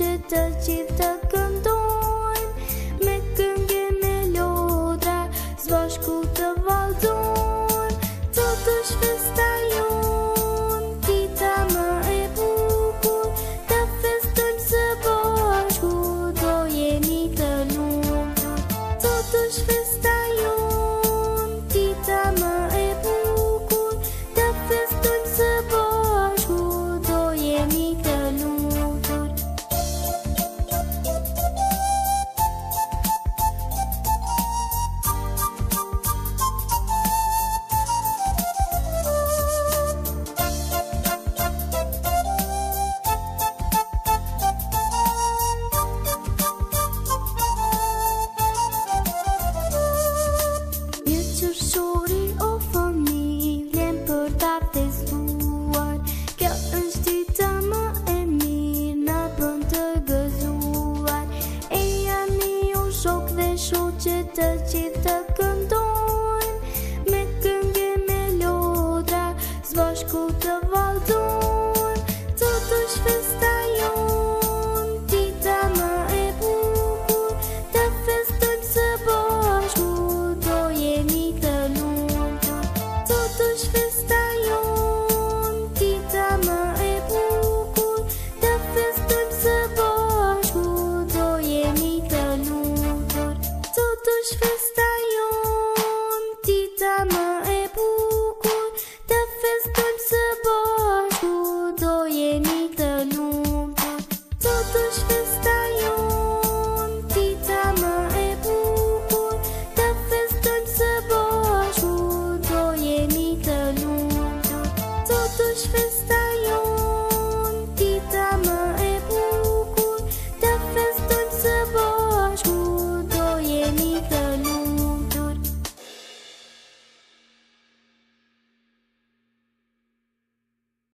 që të gjithë të këndojnë Me këngje me lodra, zbashku të valdojnë Të të shfesta shu që të gjithë të këndojnë Me këngë me lodra, zbashku të valdojnë